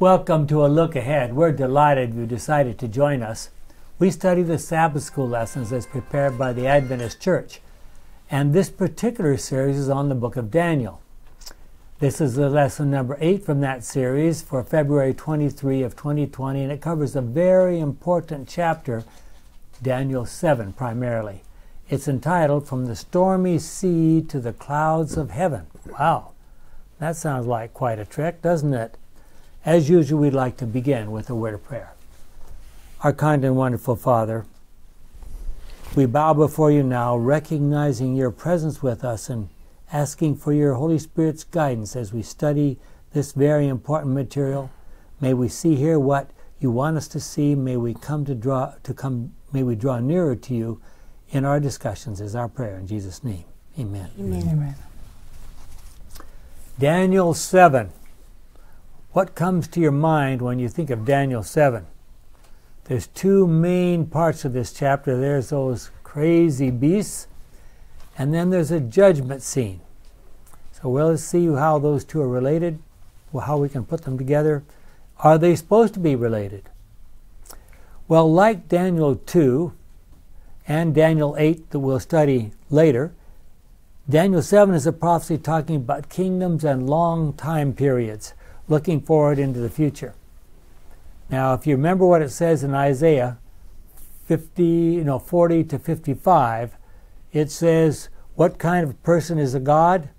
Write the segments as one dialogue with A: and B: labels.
A: Welcome to a look ahead. We're delighted you decided to join us. We study the Sabbath school lessons as prepared by the Adventist Church, and this particular series is on the book of Daniel. This is the lesson number 8 from that series for February 23 of 2020, and it covers a very important chapter, Daniel 7 primarily. It's entitled From the Stormy Sea to the Clouds of Heaven. Wow, that sounds like quite a trek, doesn't it? As usual, we'd like to begin with a word of prayer. Our kind and wonderful Father, we bow before you now, recognizing your presence with us and asking for your Holy Spirit's guidance as we study this very important material. May we see here what you want us to see. May we come to draw to come. May we draw nearer to you in our discussions. Is our prayer in Jesus' name. Amen.
B: Amen. Amen.
A: Daniel seven. What comes to your mind when you think of Daniel 7? There's two main parts of this chapter. There's those crazy beasts, and then there's a judgment scene. So we'll see how those two are related, how we can put them together. Are they supposed to be related? Well, like Daniel 2 and Daniel 8 that we'll study later, Daniel 7 is a prophecy talking about kingdoms and long time periods looking forward into the future. Now, if you remember what it says in Isaiah 50, you know, 40 to 55, it says, What kind of person is a God?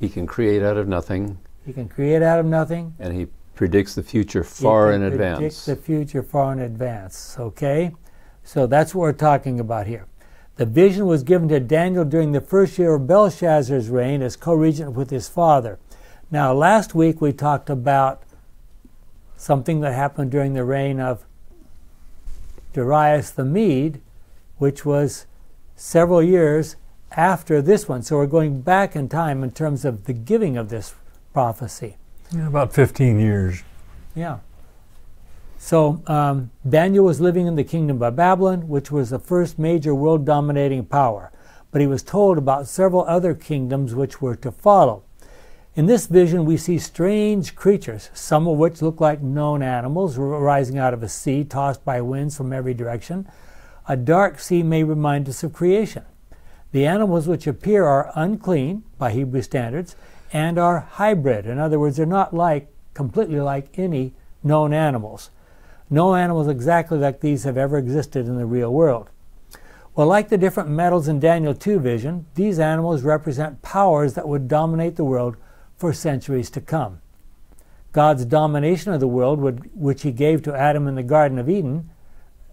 C: He can create out of nothing.
A: He can create out of nothing.
C: And he predicts the future far in advance.
A: He predicts the future far in advance. Okay? So that's what we're talking about here. The vision was given to Daniel during the first year of Belshazzar's reign as co regent with his father. Now, last week we talked about something that happened during the reign of Darius the Mede, which was several years after this one. So we're going back in time in terms of the giving of this prophecy.
B: Yeah, about 15 years.
A: Yeah. So um, Daniel was living in the kingdom of Babylon, which was the first major world dominating power. But he was told about several other kingdoms which were to follow. In this vision, we see strange creatures, some of which look like known animals rising out of a sea tossed by winds from every direction. A dark sea may remind us of creation. The animals which appear are unclean by Hebrew standards and are hybrid. In other words, they're not like completely like any known animals. No animals exactly like these have ever existed in the real world. Well, like the different metals in Daniel 2 vision, these animals represent powers that would dominate the world for centuries to come. God's domination of the world, which he gave to Adam in the Garden of Eden,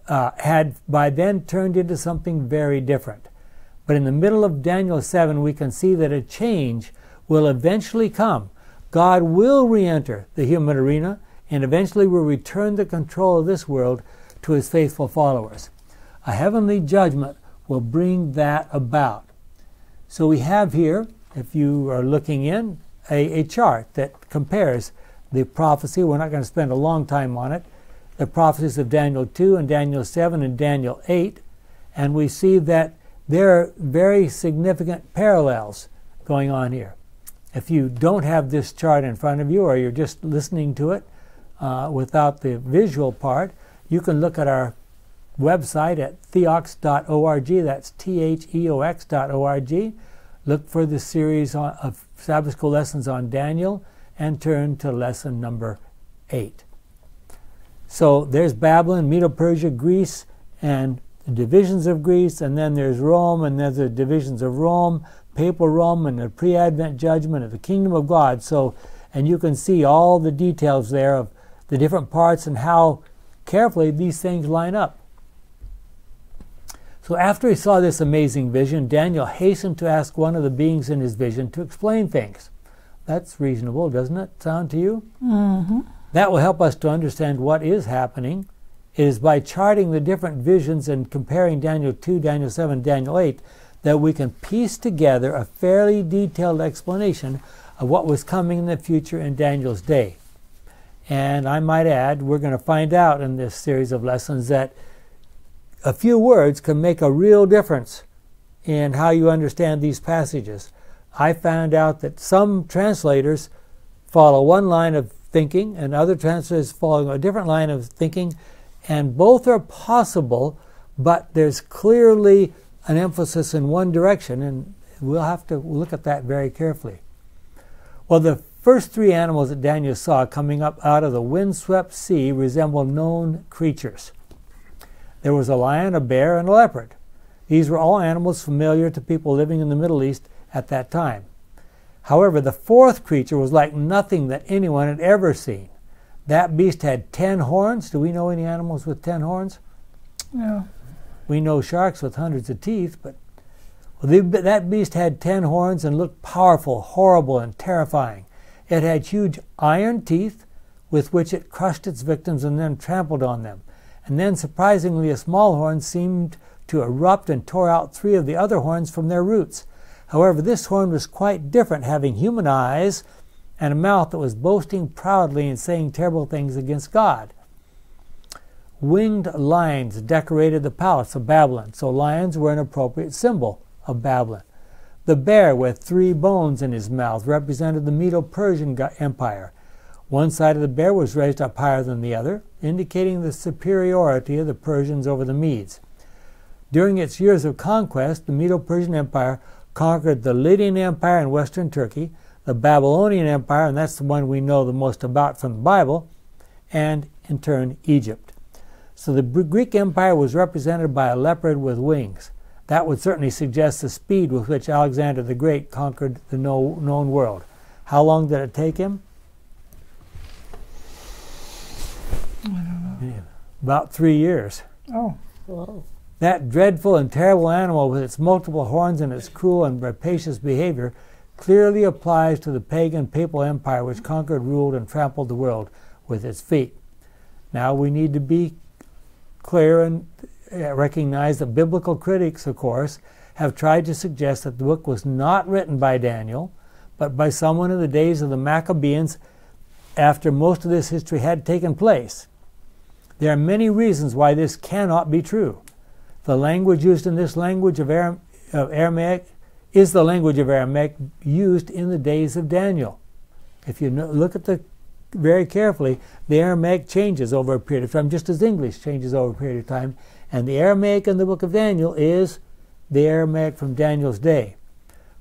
A: uh, had by then turned into something very different. But in the middle of Daniel 7, we can see that a change will eventually come. God will re enter the human arena and eventually will return the control of this world to his faithful followers. A heavenly judgment will bring that about. So we have here, if you are looking in, a, a chart that compares the prophecy. We're not going to spend a long time on it. The prophecies of Daniel 2 and Daniel 7 and Daniel 8. And we see that there are very significant parallels going on here. If you don't have this chart in front of you or you're just listening to it uh, without the visual part, you can look at our website at theox.org. That's T H E O X.org. Look for the series of Sabbath School lessons on Daniel and turn to lesson number 8. So there's Babylon, Medo Persia, Greece, and the divisions of Greece, and then there's Rome, and there's the divisions of Rome, papal Rome, and the pre Advent judgment of the kingdom of God. So, and you can see all the details there of the different parts and how carefully these things line up. So after he saw this amazing vision, Daniel hastened to ask one of the beings in his vision to explain things. That's reasonable, doesn't it sound to you?
B: Mm-hmm.
A: That will help us to understand what is happening. It is by charting the different visions and comparing Daniel 2, Daniel 7, Daniel 8 that we can piece together a fairly detailed explanation of what was coming in the future in Daniel's day. And I might add, we're going to find out in this series of lessons that a few words can make a real difference in how you understand these passages. I found out that some translators follow one line of thinking, and other translators follow a different line of thinking, and both are possible, but there's clearly an emphasis in one direction, and we'll have to look at that very carefully. Well, the first three animals that Daniel saw coming up out of the windswept sea resemble known creatures. There was a lion, a bear, and a leopard. These were all animals familiar to people living in the Middle East at that time. However, the fourth creature was like nothing that anyone had ever seen. That beast had ten horns. Do we know any animals with ten horns?
B: No.
A: We know sharks with hundreds of teeth, but well, that beast had ten horns and looked powerful, horrible, and terrifying. It had huge iron teeth with which it crushed its victims and then trampled on them. And then, surprisingly, a small horn seemed to erupt and tore out three of the other horns from their roots. However, this horn was quite different, having human eyes and a mouth that was boasting proudly and saying terrible things against God. Winged lions decorated the palace of Babylon, so lions were an appropriate symbol of Babylon. The bear with three bones in his mouth represented the Medo Persian Empire. One side of the bear was raised up higher than the other, indicating the superiority of the Persians over the Medes. During its years of conquest, the Medo Persian Empire conquered the Lydian Empire in western Turkey, the Babylonian Empire, and that's the one we know the most about from the Bible, and in turn Egypt. So the Greek Empire was represented by a leopard with wings. That would certainly suggest the speed with which Alexander the Great conquered the known world. How long did it take him?
B: I don't know.
A: About three years.
B: Oh.
D: Whoa.
A: That dreadful and terrible animal with its multiple horns and its cruel and rapacious behavior clearly applies to the pagan papal empire which conquered, ruled, and trampled the world with its feet. Now we need to be clear and uh, recognize that biblical critics, of course, have tried to suggest that the book was not written by Daniel, but by someone in the days of the Maccabees after most of this history had taken place. There are many reasons why this cannot be true. The language used in this language of, of Aramaic is the language of Aramaic used in the days of Daniel. If you look at the very carefully, the Aramaic changes over a period of time, just as English changes over a period of time. And the Aramaic in the book of Daniel is the Aramaic from Daniel's day.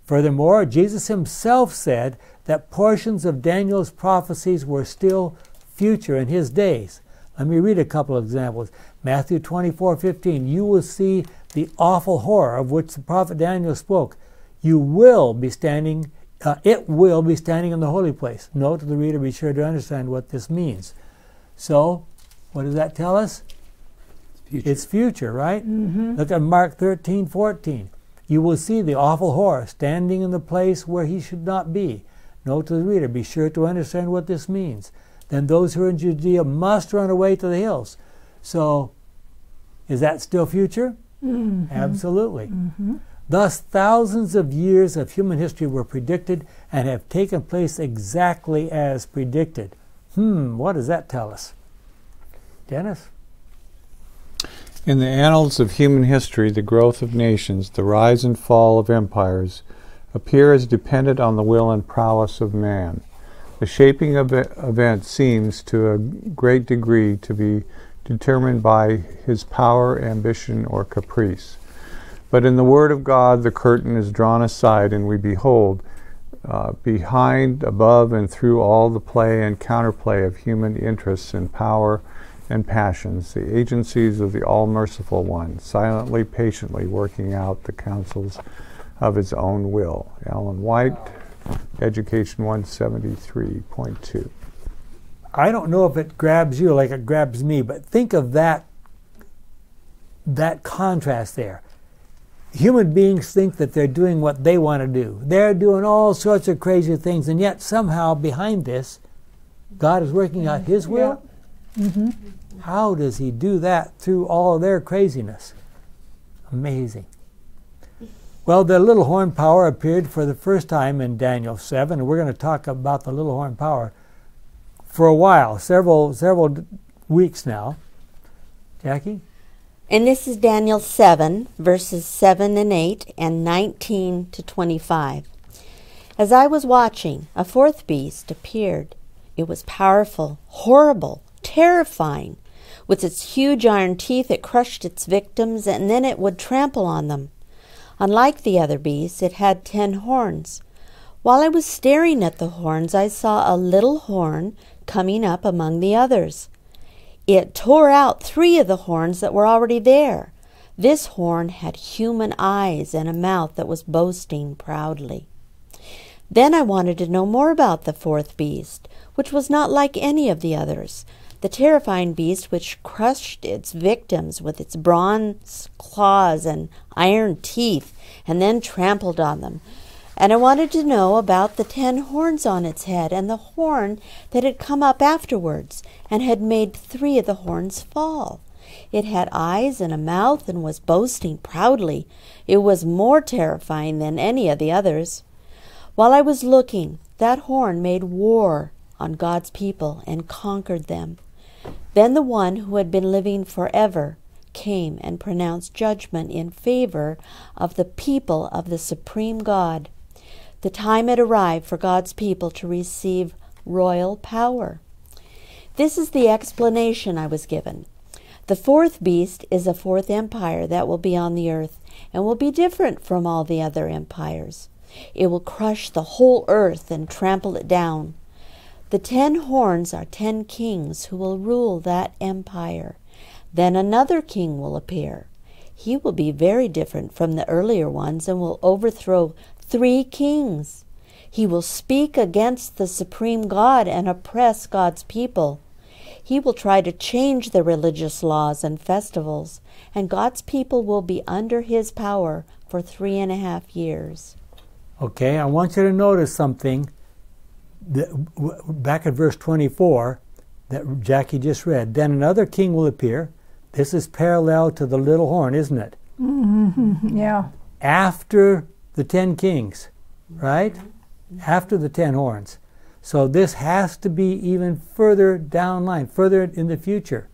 A: Furthermore, Jesus himself said that portions of Daniel's prophecies were still future in his days. Let me read a couple of examples. Matthew 24 15. You will see the awful horror of which the prophet Daniel spoke. You will be standing, uh, it will be standing in the holy place. Note to the reader, be sure to understand what this means. So, what does that tell us?
C: Future.
A: It's future, right?
B: Mm-hmm.
A: Look at Mark 13 14. You will see the awful horror standing in the place where he should not be. Note to the reader, be sure to understand what this means then those who are in Judea must run away to the hills. So, is that still future?
B: Mm-hmm.
A: Absolutely.
B: Mm-hmm.
A: Thus, thousands of years of human history were predicted and have taken place exactly as predicted. Hmm, what does that tell us? Dennis?
E: In the annals of human history, the growth of nations, the rise and fall of empires, appear as dependent on the will and prowess of man. The shaping of events seems to a great degree to be determined by his power, ambition, or caprice. But in the Word of God, the curtain is drawn aside, and we behold, uh, behind, above, and through all the play and counterplay of human interests and power and passions, the agencies of the All Merciful One, silently, patiently working out the counsels of his own will. Ellen White. Education 173.2.
A: I don't know if it grabs you like it grabs me, but think of that that contrast there. Human beings think that they're doing what they want to do. They're doing all sorts of crazy things, and yet somehow behind this, God is working out His will.
B: Yeah. Mm-hmm.
A: How does He do that through all their craziness? Amazing. Well, the little horn power appeared for the first time in Daniel 7, and we're going to talk about the little horn power for a while, several several weeks now. Jackie?
D: And this is Daniel 7, verses 7 and 8, and 19 to 25. As I was watching, a fourth beast appeared It was powerful, horrible, terrifying. With its huge iron teeth, it crushed its victims and then it would trample on them. Unlike the other beasts, it had ten horns. While I was staring at the horns, I saw a little horn coming up among the others. It tore out three of the horns that were already there. This horn had human eyes and a mouth that was boasting proudly. Then I wanted to know more about the fourth beast, which was not like any of the others. The terrifying beast which crushed its victims with its bronze claws and iron teeth and then trampled on them. And I wanted to know about the ten horns on its head and the horn that had come up afterwards and had made three of the horns fall. It had eyes and a mouth and was boasting proudly. It was more terrifying than any of the others. While I was looking, that horn made war on God's people and conquered them. Then the one who had been living forever came and pronounced judgment in favor of the people of the supreme God. The time had arrived for God's people to receive royal power. This is the explanation I was given. The fourth beast is a fourth empire that will be on the earth and will be different from all the other empires. It will crush the whole earth and trample it down. The ten horns are ten kings who will rule that empire. Then another king will appear. He will be very different from the earlier ones and will overthrow three kings. He will speak against the supreme God and oppress God's people. He will try to change the religious laws and festivals, and God's people will be under his power for three and a half years.
A: Okay, I want you to notice something w- back at verse 24 that Jackie just read. Then another king will appear. This is parallel to the little horn, isn't it? Mm-hmm.
B: Yeah.
A: After the ten kings, right? After the ten horns. So this has to be even further down line, further in the future.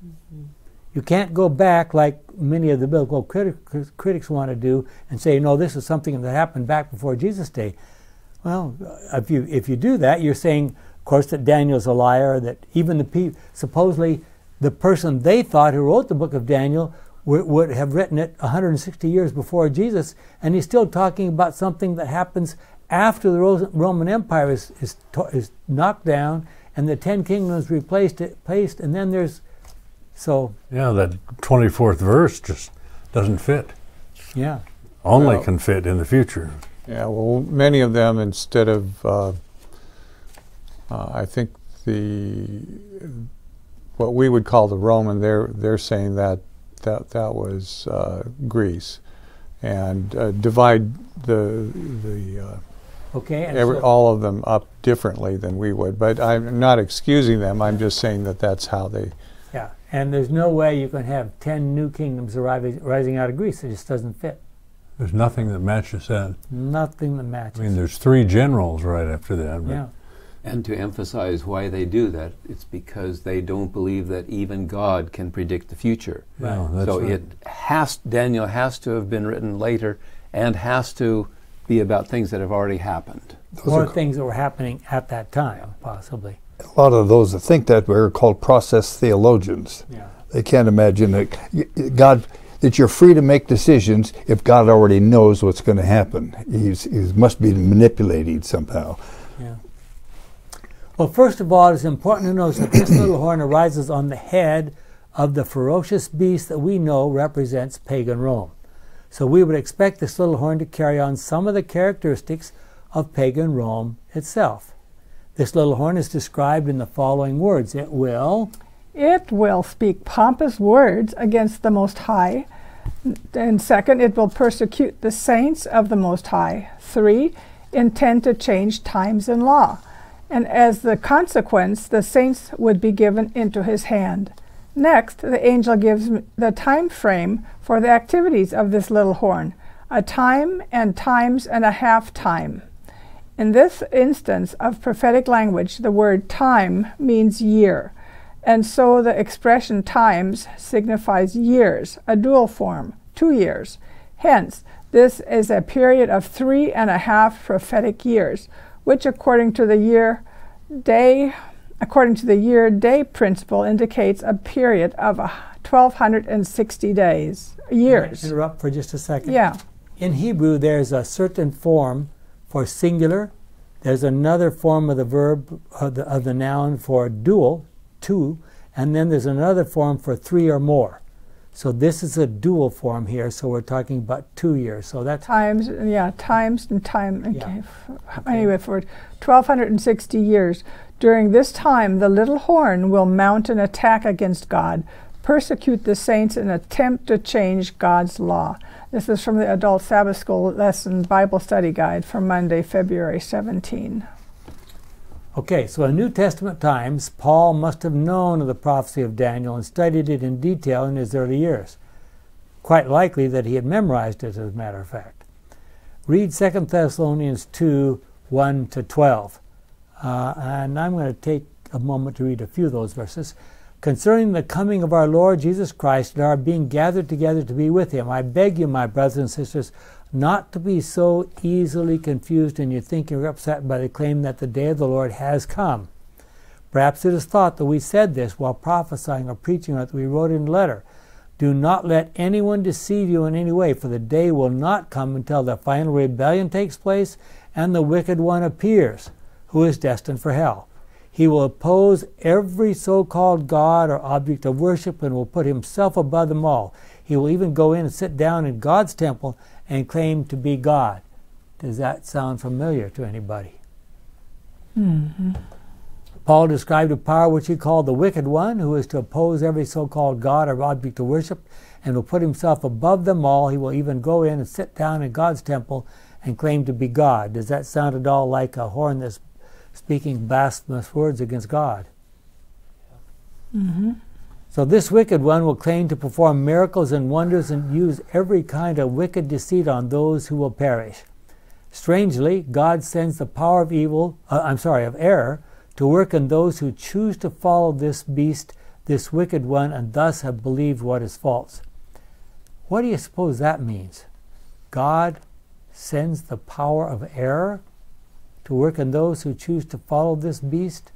A: You can't go back like many of the biblical criti- critics want to do and say, no, this is something that happened back before Jesus' day. Well, if you if you do that, you're saying, of course, that Daniel's a liar. That even the people, supposedly, the person they thought who wrote the book of Daniel would, would have written it 160 years before Jesus, and he's still talking about something that happens after the Roman Empire is is, to, is knocked down and the ten kingdoms replaced it, placed, and then there's so
F: Yeah, that 24th verse just doesn't fit.
A: yeah.
F: Only
E: Well-
F: can fit in the future.
E: Yeah, well, many of them, instead of, uh, uh, I think the what we would call the Roman, they're they're saying that that that was uh, Greece, and uh, divide the the uh,
A: Okay, and
E: every,
A: so-
E: all of them up differently than we would. But I'm not excusing them. I'm just saying that that's how they.
A: Yeah, and there's no way you can have ten new kingdoms arriving, rising out of Greece. It just doesn't fit.
F: There's nothing that matches that.
A: Nothing that matches.
F: I mean, there's three generals right after that. but-
A: yeah,
C: And to emphasize why they do that, it's because they don't believe that even God can predict the future.
F: No,
C: so
F: right.
C: it has Daniel has to have been written later and has to be about things that have already happened.
A: or things that were happening at that time, possibly.
G: A lot of those that think that way are called process theologians.
A: Yeah.
G: They can't imagine that y- y- God that you're free to make decisions if God already knows what's going to happen. He's, he must be manipulating somehow.
A: Yeah. Well, first of all, it's important to notice that this little horn arises on the head of the ferocious beast that we know represents pagan Rome. So we would expect this little horn to carry on some of the characteristics of pagan Rome itself. This little horn is described in the following words It will,
B: It will speak pompous words against the Most High. And second, it will persecute the saints of the Most High. Three, intend to change times and law. And as the consequence, the saints would be given into his hand. Next, the angel gives the time frame for the activities of this little horn a time and times and a half time. In this instance of prophetic language, the word time means year, and so the expression times signifies years, a dual form, two years. Hence, this is a period of three and a half prophetic years, which, according to the year, day, according to the year day principle, indicates a period of a 1260 days, years.
A: Interrupt for just a second.
B: Yeah.
A: In Hebrew, there's a certain form for singular. There's another form of the verb of the, of the noun for dual, two, and then there's another form for three or more. So this is a dual form here. So we're talking about two years. So that's
B: times yeah times and time okay.
A: Yeah.
B: F- anyway for 1260 years during this time the little horn will mount an attack against god persecute the saints and attempt to change god's law this is from the adult sabbath school lesson bible study guide for monday february 17
A: Okay, so in New Testament times, Paul must have known of the prophecy of Daniel and studied it in detail in his early years. Quite likely that he had memorized it, as a matter of fact. Read 2 Thessalonians 2 1 to 12. Uh, and I'm going to take a moment to read a few of those verses. Concerning the coming of our Lord Jesus Christ and our being gathered together to be with him, I beg you, my brothers and sisters, not to be so easily confused in your thinking or upset by the claim that the day of the Lord has come. Perhaps it is thought that we said this while prophesying or preaching, or that we wrote in a letter. Do not let anyone deceive you in any way, for the day will not come until the final rebellion takes place and the wicked one appears, who is destined for hell. He will oppose every so called God or object of worship and will put himself above them all. He will even go in and sit down in God's temple and claim to be God. Does that sound familiar to anybody? Mm-hmm. Paul described a power which he called the wicked one, who is to oppose every so called God or object of worship and will put himself above them all. He will even go in and sit down in God's temple and claim to be God. Does that sound at all like a horn that's speaking blasphemous words against God? Mm-hmm. So this wicked one will claim to perform miracles and wonders and use every kind of wicked deceit on those who will perish. Strangely, God sends the power of evil, uh, I'm sorry, of error, to work in those who choose to follow this beast, this wicked one, and thus have believed what is false. What do you suppose that means? God sends the power of error to work in those who choose to follow this beast?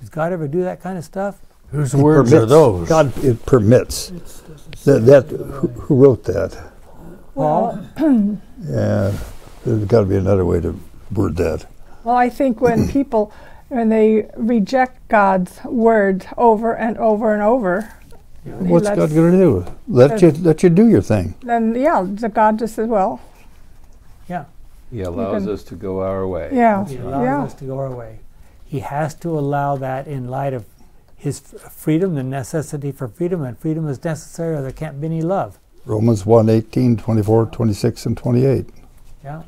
A: Does God ever do that kind of stuff?
F: Whose words are
G: Permits.
F: those?
G: God, it permits. That, that who, who wrote that?
A: Paul?
G: Yeah, there's got to be another way to word that.
B: Well, I think when people, when they reject God's word over and over and over, he
G: What's God going to do? Let you let you do your thing.
B: then yeah, the God just says, well,
A: Yeah.
C: He allows
B: can-
C: us to go our way.
B: yeah,
A: He allows
B: yeah,
A: us to go our way. He has to allow that in light of his freedom, the necessity for freedom, and freedom is necessary or there can't be any love.
G: Romans 1, 18, 24, 26, and 28.
A: Yeah.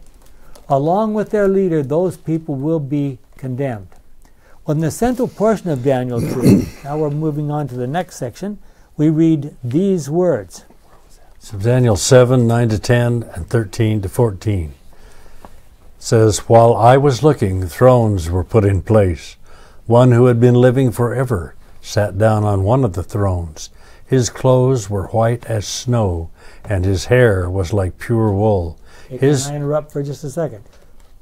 A: Along with their leader, those people will be condemned. Well, in the central portion of Daniel 2, now we're moving on to the next section, we read these words.
F: So Daniel 7, 9 to 10, and 13 to 14 says, While I was looking, thrones were put in place. One who had been living forever sat down on one of the thrones. His clothes were white as snow, and his hair was like pure wool.
A: Hey,
F: His-
A: Can I interrupt for just a second?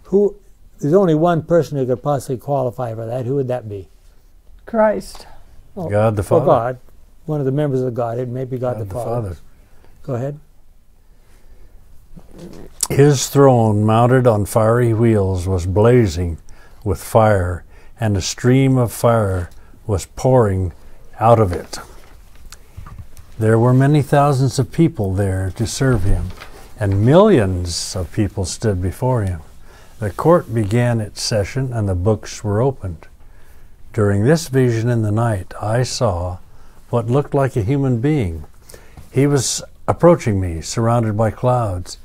A: Who? There's only one person who could possibly qualify for that. Who would that be?
B: Christ.
A: Oh,
F: God the
A: Father.
F: Father.
A: God. One of the members of the Godhead, maybe God,
F: God
A: the, Father. Go ahead.
F: His throne, mounted on fiery wheels, was blazing with fire, and a stream of fire was pouring out of it. There were many thousands of people there to serve him, and millions of people stood before him. The court began its session, and the books were opened. During this vision in the night, I saw what looked like a human being. He was approaching me, surrounded by clouds.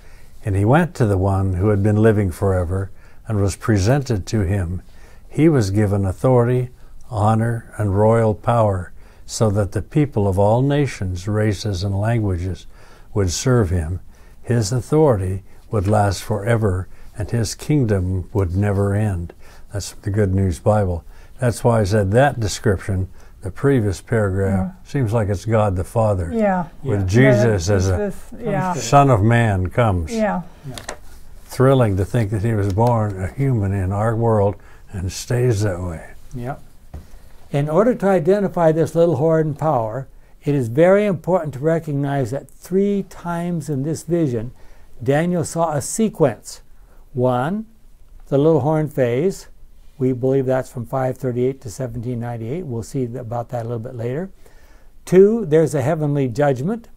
F: And he went to the one who had been living forever and was presented to him. He was given authority, honor, and royal power so that the people of all nations, races, and languages would serve him. His authority would last forever and his kingdom would never end. That's the Good News Bible. That's why I said that description, the previous paragraph, seems like it's God the Father.
B: Yeah.
F: With
A: Yeah.
F: Jesus
B: Yeah,
F: as a
B: this- yeah,
F: Son of Man comes.
B: yeah,
F: Thrilling to think that he was born a human in our world and stays that way.
A: Yep. In order to identify this little horn power, it is very important to recognize that three times in this vision, Daniel saw a sequence. One, the little horn phase. We believe that's from 538 to 1798. We'll see about that a little bit later. Two, there's a heavenly judgment.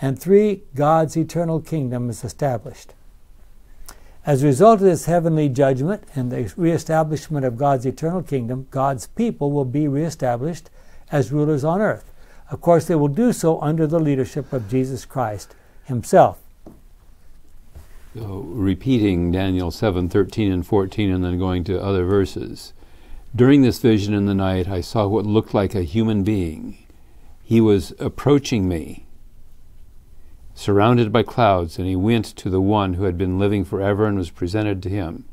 A: And three, God's eternal kingdom is established. As a result of this heavenly judgment and the reestablishment of God's eternal kingdom, God's people will be reestablished as rulers on earth. Of course, they will do so under the leadership of Jesus Christ himself.
C: So, repeating Daniel 7 13 and 14, and then going to other verses. During this vision in the night, I saw what looked like a human being. He was approaching me, surrounded by clouds, and he went to the one who had been living forever and was presented to him.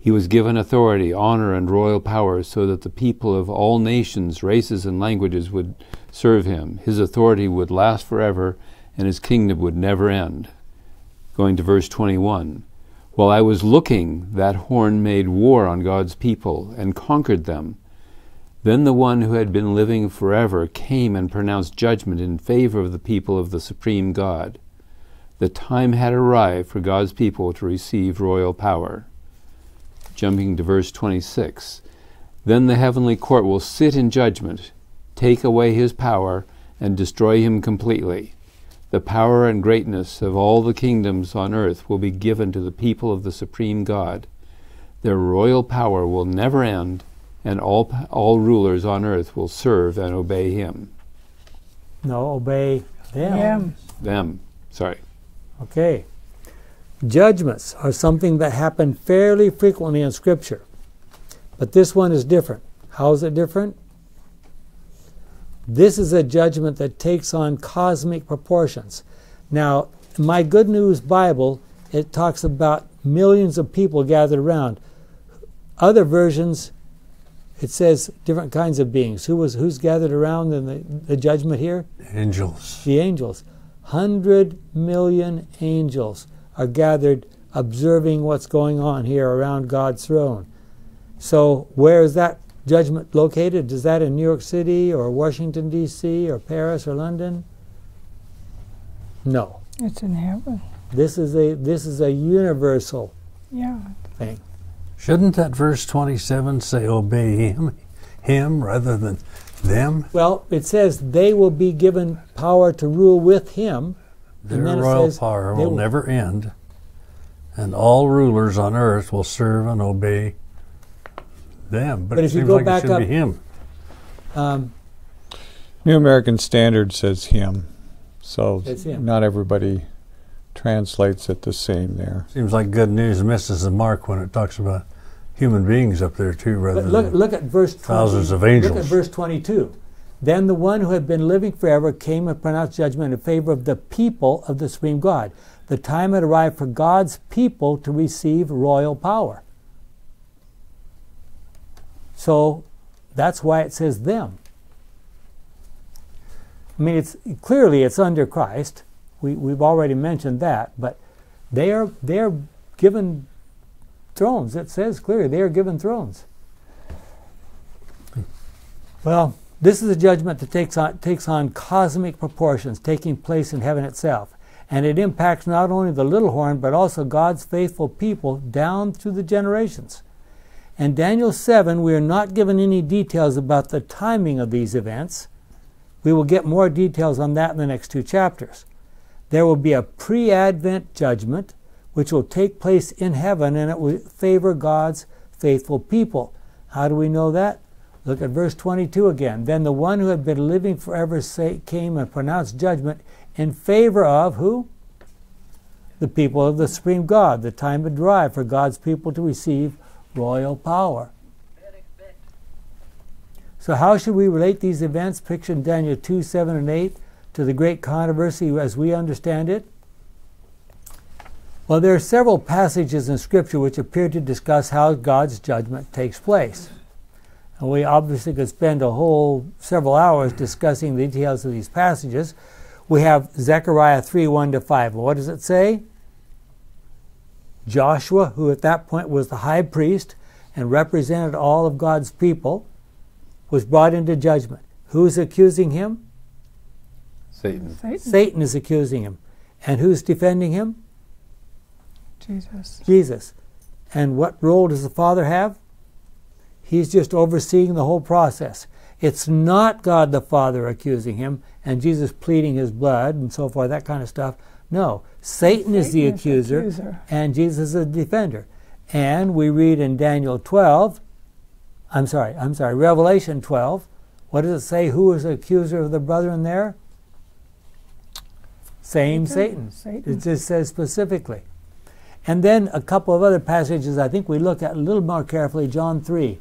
C: He was given authority, honor, and royal power so that the people of all nations, races, and languages would serve him. His authority would last forever, and his kingdom would never end. Going to verse 21. While I was looking, that horn made war on God's people and conquered them. Then the one who had been living forever came and pronounced judgment in favor of the people of the supreme God. The time had arrived for God's people to receive royal power. Jumping to verse 26. Then the heavenly court will sit in judgment, take away his power, and destroy him completely. The power and greatness of all the kingdoms on earth will be given to the people of the supreme God. Their royal power will never end, and all, all rulers on earth will serve and obey him.
A: No, obey them.
B: Them.
C: Them. Sorry.
A: Okay. Judgments are something that happen fairly frequently in Scripture. But this one is different. How is it different? This is a judgment that takes on cosmic proportions. Now, my Good News Bible, it talks about millions of people gathered around. Other versions, it says different kinds of beings. Who was who's gathered around in the, the judgment here?
F: Angels.
A: The angels. Hundred million angels are gathered observing what's going on here around God's throne. So where is that judgment located? Is that in New York City or Washington D.C. or Paris or London? No.
B: It's in heaven.
A: This is a this is a universal
B: Yeah.
A: thing.
F: Shouldn't that verse 27 say obey him, him rather than them?
A: Well, it says they will be given power to rule with him.
F: Their
A: then
F: royal
A: says
F: power will
A: will-
F: never end, and all rulers on earth will serve and obey them. But,
A: But
F: it
A: if you go
F: like
A: back
F: it should
A: up-
F: be him.
A: Um,
E: New American Standard says him, so
A: him.
E: not everybody translates it the same there.
F: Seems like good news misses the mark when it talks about human beings up there too, rather
A: But look,
F: than
A: look at verse 20,
F: thousands of angels.
A: Look at verse 22. Then the one who had been living forever came and pronounced judgment in favor of the people of the supreme God. The time had arrived for God's people to receive royal power. So that's why it says them. I mean, it's clearly it's under Christ. We, we've already mentioned that, but they are they are given thrones. It says clearly they are given thrones. Well, this is a judgment that takes on, takes on cosmic proportions, taking place in heaven itself. And it impacts not only the little horn, but also God's faithful people down through the generations. In Daniel 7, we are not given any details about the timing of these events. We will get more details on that in the next two chapters. There will be a pre Advent judgment, which will take place in heaven, and it will favor God's faithful people. How do we know that? Look at verse 22 again. Then the one who had been living forever came and pronounced judgment in favor of who? The people of the supreme God. The time had arrived for God's people to receive royal power. So, how should we relate these events, pictured in Daniel 2, 7, and 8, to the great controversy as we understand it? Well, there are several passages in Scripture which appear to discuss how God's judgment takes place. And we obviously could spend a whole several hours discussing the details of these passages. We have Zechariah 3 1 to 5. What does it say? Joshua, who at that point was the high priest, and represented all of God's people, was brought into judgment. Who's accusing him?
C: Satan.
B: Satan.
A: Satan is accusing him. And who's defending him?
B: Jesus.
A: Jesus. And what role does the Father have? He's just overseeing the whole process. It's not God the Father accusing him and Jesus pleading his blood and so forth, that kind of stuff. No, Satan, is the
B: Satan
A: accuser,
B: accuser.
A: and Jesus is the defender. And we read in Daniel 12, I'm sorry, I'm sorry, Revelation 12, what does it say? Who is the accuser of the brethren there? Same Satan.
B: Satan.
A: It just says specifically. And then a couple of other passages I think we look at a little more carefully. John 3.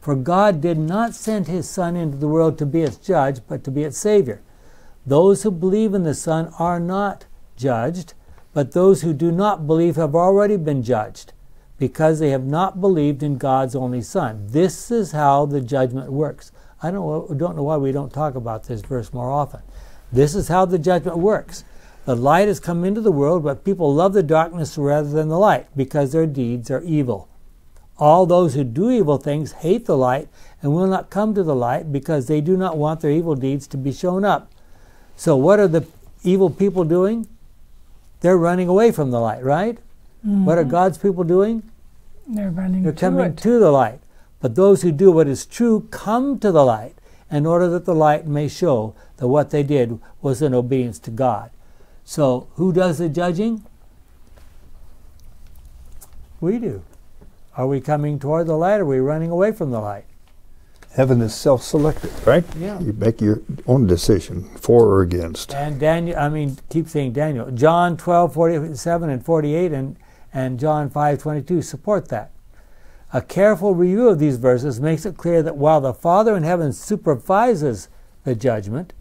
A: For God did not send his Son into the world to be its judge, but to be its Savior. Those who believe in the Son are not judged, but those who do not believe have already been judged, because they have not believed in God's only Son. This is how the judgment works. I don't, don't know why we don't talk about this verse more often. This is how the judgment works. The light has come into the world, but people love the darkness rather than the light, because their deeds are evil. All those who do evil things hate the light and will not come to the light because they do not want their evil deeds to be shown up. So, what are the evil people doing? They're running away from the light, right? What are mm-hmm. God's people doing?
B: They're running
A: They're
B: to
A: coming
B: it.
A: to the light. But those who do what is true come to the light in order that the light may show that what they did was in obedience to God. So, who does the judging? We do. Are we coming toward the light or are we running away from the light?
G: Heaven is self-selected, right?
A: Yeah.
G: You make your own decision, for or against.
A: And Daniel, I mean, keep saying Daniel. John 12, 47 and 48 and, and John 5, 22 support that. A careful review of these verses makes it clear that while the Father in heaven supervises the judgment,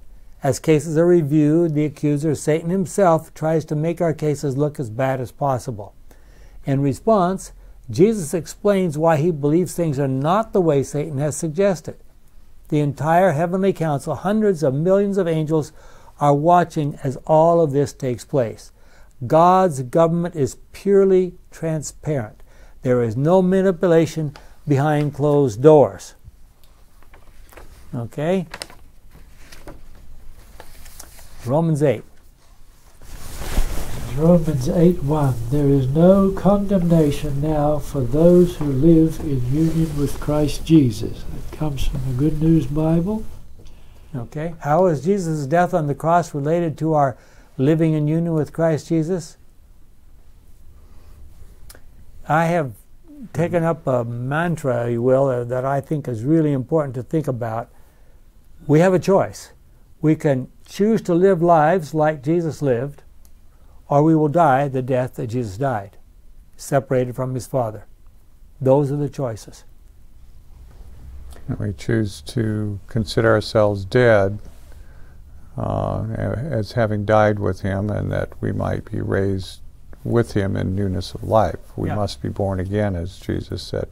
A: as cases are reviewed, the accuser, Satan himself, tries to make our cases look as bad as possible. In response, Jesus explains why he believes things are not the way Satan has suggested. The entire heavenly council, hundreds of millions of angels, are watching as all of this takes place. God's government is purely transparent. There is no manipulation behind closed doors. Okay? Romans 8.
H: Romans 8 1. There is no condemnation now for those who live in union with Christ Jesus. It comes from the Good News Bible.
A: Okay? How is Jesus' death on the cross related to our living in union with Christ Jesus? I have taken up a mantra, you will, uh, that I think is really important to think about. We have a choice. We can choose to live lives like Jesus lived, or we will die the death that Jesus died, separated from his Father. Those are the choices.
E: And we choose to consider ourselves dead uh, as having died with him and that we might be raised with him in newness of life. We
A: Yeah.
E: must be born again, as Jesus said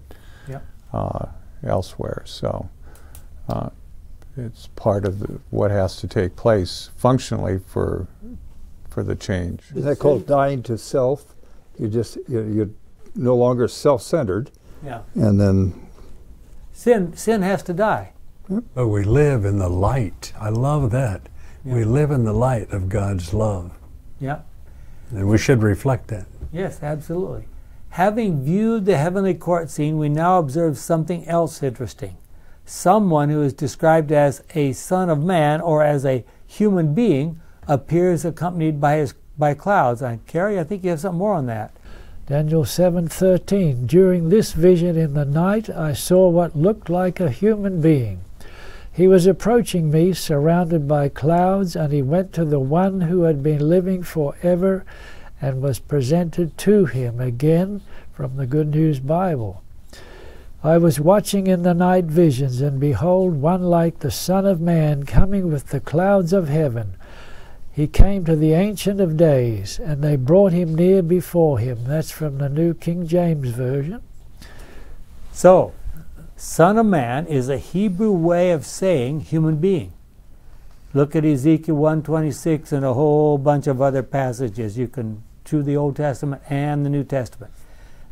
A: Yeah.
E: uh, elsewhere. So uh, it's part of the, what has to take place functionally for for the change.
G: Is that called dying to self? You just you you're no longer self-centered,
A: Yeah.
G: and then
A: Sin sin has to die.
F: But we live in the light. I love that. We live in the light of God's love.
A: Yeah.
F: And we should reflect that.
A: Yes, absolutely. Having viewed the heavenly court scene, we now observe something else interesting. Someone who is described as a son of man or as a human being appears accompanied by his by clouds. And Carrie, I think you have something more on that.
H: Daniel 7:13 During this vision in the night I saw what looked like a human being. He was approaching me surrounded by clouds and he went to the one who had been living forever and was presented to him again from the Good News Bible. I was watching in the night visions and behold one like the son of man coming with the clouds of heaven. He came to the Ancient of Days, and they brought him near before him. That's from the New King James Version.
A: So, son of man is a Hebrew way of saying human being. Look at Ezekiel 126 and a whole bunch of other passages you can through the Old Testament and the New Testament.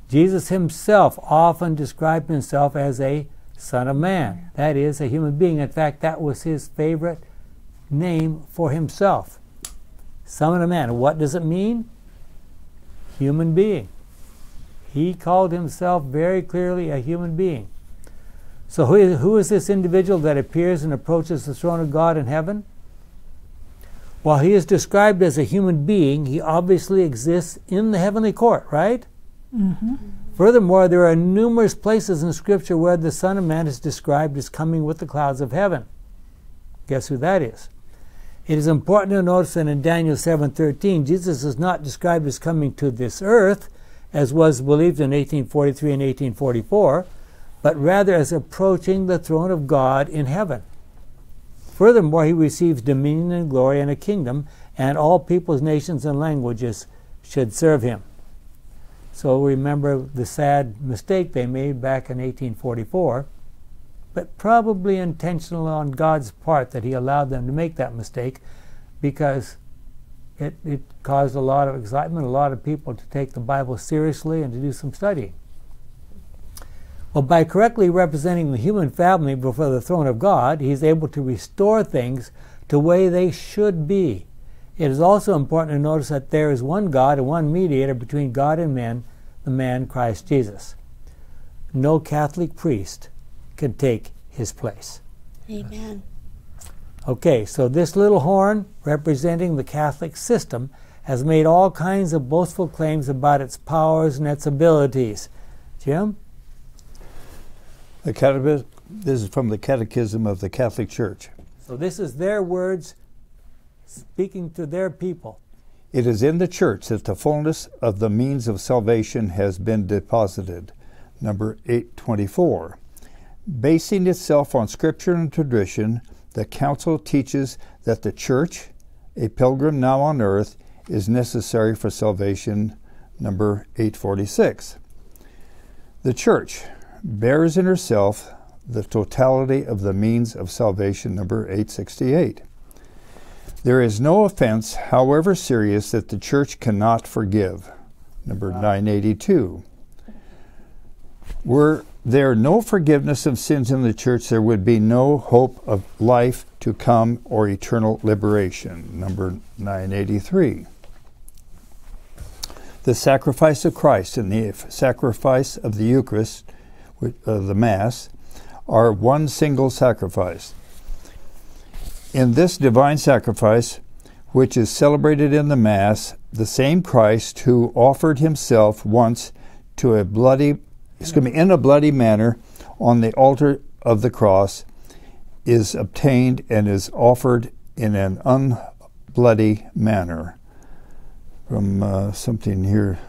A: Jesus himself often described himself as a Son of Man. That is, a human being. In fact, that was his favorite name for himself. Son of Man. What does it mean? Human being. He called himself very clearly a human being. So, who is, who is this individual that appears and approaches the throne of God in heaven? While he is described as a human being, he obviously exists in the heavenly court, right?
B: Mm-hmm.
A: Furthermore, there are numerous places in Scripture where the Son of Man is described as coming with the clouds of heaven. Guess who that is? It is important to notice that in Daniel 7:13, Jesus is not described as coming to this earth, as was believed in 1843 and 1844, but rather as approaching the throne of God in heaven. Furthermore, he receives dominion and glory and a kingdom, and all peoples, nations, and languages should serve him. So remember the sad mistake they made back in 1844, but probably intentional on God's part that he allowed them to make that mistake because it, it caused a lot of excitement, a lot of people to take the Bible seriously and to do some studying. Well, by correctly representing the human family before the throne of God, he's able to restore things to the way they should be. It is also important to notice that there is one God and one mediator between God and men, the man Christ Jesus. No Catholic priest can take his place.
D: Amen.
A: Okay, so this little horn, representing the Catholic system, has made all kinds of boastful claims about its powers and its abilities. Jim?
G: The catechism, this is from the Catechism of the Catholic Church.
A: So this is their words speaking to their people.
G: It is in the church that the fullness of the means of salvation has been deposited. Number 824. Basing itself on scripture and tradition, the council teaches that the church, a pilgrim now on earth, is necessary for salvation. Number 846. The church bears in herself the totality of the means of salvation. Number 868. There is no offense, however serious, that the church cannot forgive. Number 982. Were there no forgiveness of sins in the church, there would be no hope of life to come or eternal liberation. Number 983. The sacrifice of Christ and the sacrifice of the Eucharist, uh, the Mass, are one single sacrifice. In this divine sacrifice, which is celebrated in the Mass, the same Christ who offered himself once to a bloody, excuse me, in a bloody manner on the altar of the cross is obtained and is offered in an unbloody manner. From uh, something here,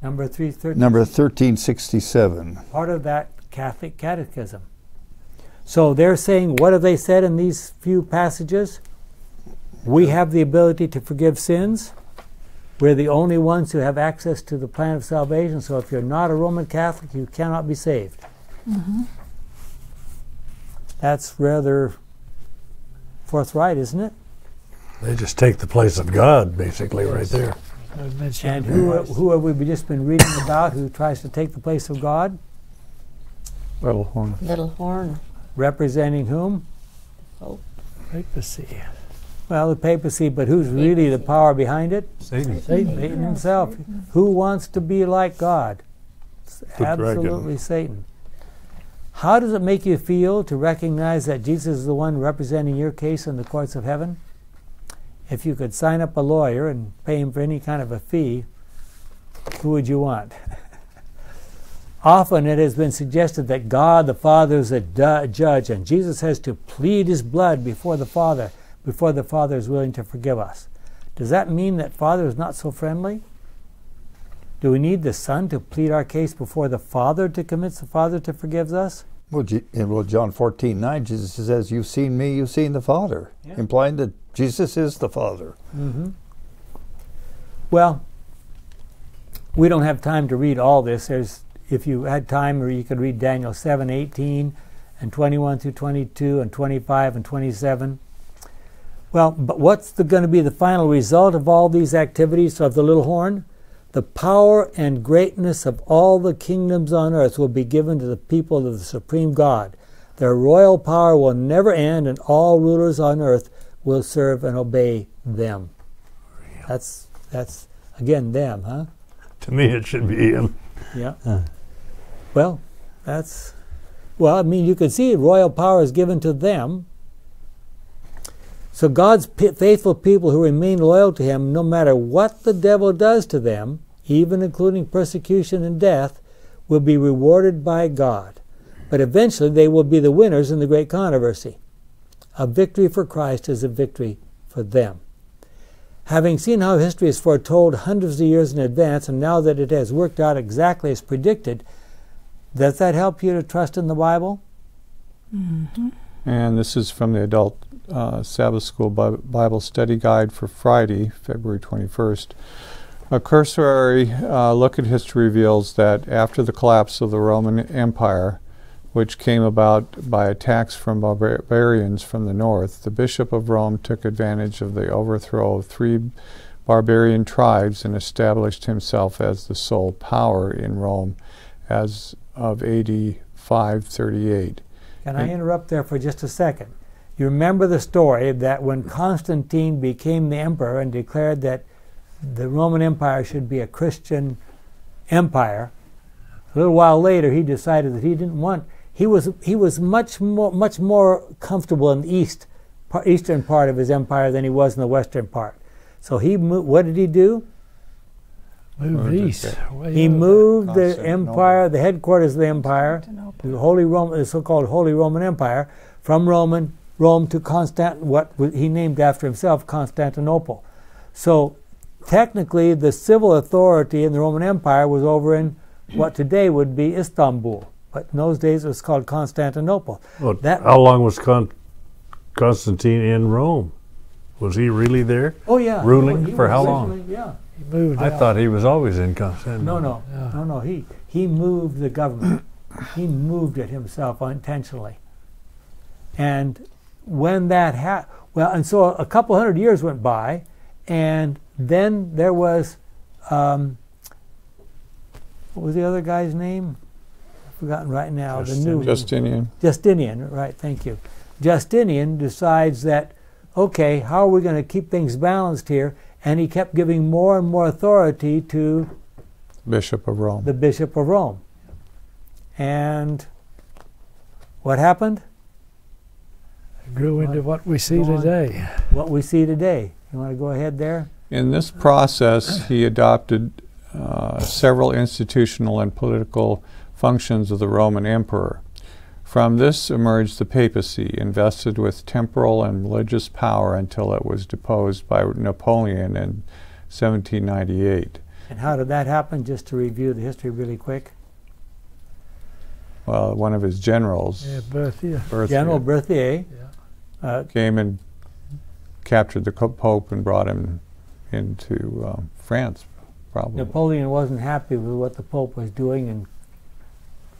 A: Number 313.
G: number 1367.
A: part of that Catholic catechism. So they're saying, what have they said in these few passages? We have the ability to forgive sins. We're the only ones who have access to the plan of salvation. So if you're not a Roman Catholic, you cannot be saved. That's rather forthright, isn't it?
F: They just take the place of God, basically, right there.
A: And who, who have we just been reading about who tries to take the place of God?
E: Little horn.
D: Little horn.
A: Representing whom?
H: papacy.
A: Well, the papacy, but who's really the power behind it?
F: Satan.
H: Satan.
A: Satan himself. Who wants to be like God? It's
E: dragon.
A: Absolutely Satan. How does it make you feel to recognize that Jesus is the one representing your case in the courts of heaven? If you could sign up a lawyer and pay him for any kind of a fee, who would you want? Often it has been suggested that God the Father is a du- judge and Jesus has to plead his blood before the Father before the Father is willing to forgive us. Does that mean that Father is not so friendly? Do we need the Son to plead our case before the Father to convince the Father to forgive us?
G: Well, in well, John 14, 9, Jesus says, You've seen me, you've seen the Father,
A: Yeah.
G: implying that Jesus is the Father.
A: Mm-hmm. Well, we don't have time to read all this. There's, if you had time, or you could read Daniel 7, 18, and 21 through 22, and 25 and 27. Well, but what's going to be the final result of all these activities of the little horn? The power and greatness of all the kingdoms on earth will be given to the people of the supreme God. Their royal power will never end, and all rulers on earth will serve and obey them. That's that's again them, huh?
F: To me, it should be him.
A: Yeah. Well, that's well. I mean, you can see royal power is given to them. So God's p- faithful people who remain loyal to Him, no matter what the devil does to them, even including persecution and death, will be rewarded by God. But eventually, they will be the winners in the great controversy. A victory for Christ is a victory for them. Having seen how history is foretold hundreds of years in advance, and now that it has worked out exactly as predicted, does that help you to trust in the Bible? Mm-hmm.
E: And this is from the Adult uh, Sabbath School Bible Study Guide for Friday, February 21st. A cursory uh, look at history reveals that after the collapse of the Roman Empire, which came about by attacks from barbarians from the north, the Bishop of Rome took advantage of the overthrow of three barbarian tribes and established himself as the sole power in Rome as of AD 538.
A: Can I interrupt there for just a second? You remember the story that when Constantine became the emperor and declared that the Roman Empire should be a Christian empire, a little while later he decided that he didn't want he was he was much more much more comfortable in the east eastern part of his empire than he was in the western part. So he mo- what did he do?
H: Moved
E: Moved
H: east.
A: He moved the empire, the headquarters of the empire, the Holy Roman, the so-called Holy Roman Empire, from Roman Rome to Constant, what he named after himself, Constantinople. So, technically, the civil authority in the Roman Empire was over in what today would be Istanbul, but in those days it was called Constantinople.
F: Well,
A: That-
F: how long was Con- Constantine in Rome? Was he really there?
A: Oh yeah,
F: Ruling
A: He
F: for how long?
A: Yeah.
H: He moved
F: I
H: out.
F: thought he was always in Constantinople.
A: No, no,
H: Yeah.
A: no, no. He he moved the government. he moved it himself intentionally. And when that happened, well, and so a couple hundred years went by, and then there was, um, what was the other guy's name? I've forgotten right now. The new
E: Justinian.
A: Justinian, right, thank you. Justinian decides that, okay, how are we going to keep things balanced here? And he kept giving more and more authority to
E: Bishop of Rome.
A: the Bishop of Rome. And what happened?
H: Grew into what we see today.
A: What we see today. You want to go ahead there?
E: In this process, he adopted uh, several institutional and political functions of the Roman emperor. From this emerged the papacy, invested with temporal and religious power until it was deposed by Napoleon in 1798.
A: And how did that happen? Just to review the history really quick.
E: Well, one of his generals,
H: Yeah, birth, yeah.
E: Berthier,
A: General Berthier
H: Yeah.
A: Uh,
E: came and captured the Pope and brought him into um, France, probably.
A: Napoleon wasn't happy with what the Pope was doing and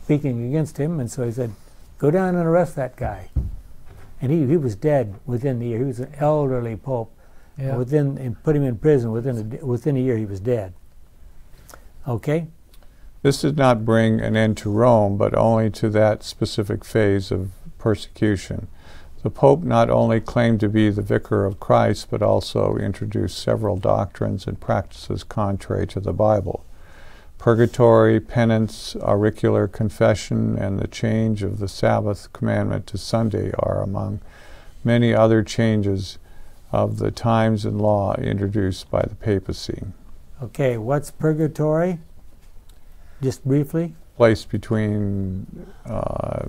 A: speaking against him, and so he said, "Go down and arrest that guy." And he, he was dead within the year. He was an elderly Pope.
H: Yeah.
A: Within and put him in prison within a, d- within a year he was dead. Okay.
E: This did not bring an end to Rome, but only to that specific phase of persecution. The Pope not only claimed to be the vicar of Christ, but also introduced several doctrines and practices contrary to the Bible. Purgatory, penance, auricular confession, and the change of the Sabbath commandment to Sunday are among many other changes of the times and law introduced by the papacy.
A: Okay. What's purgatory? Just briefly.
E: place between uh,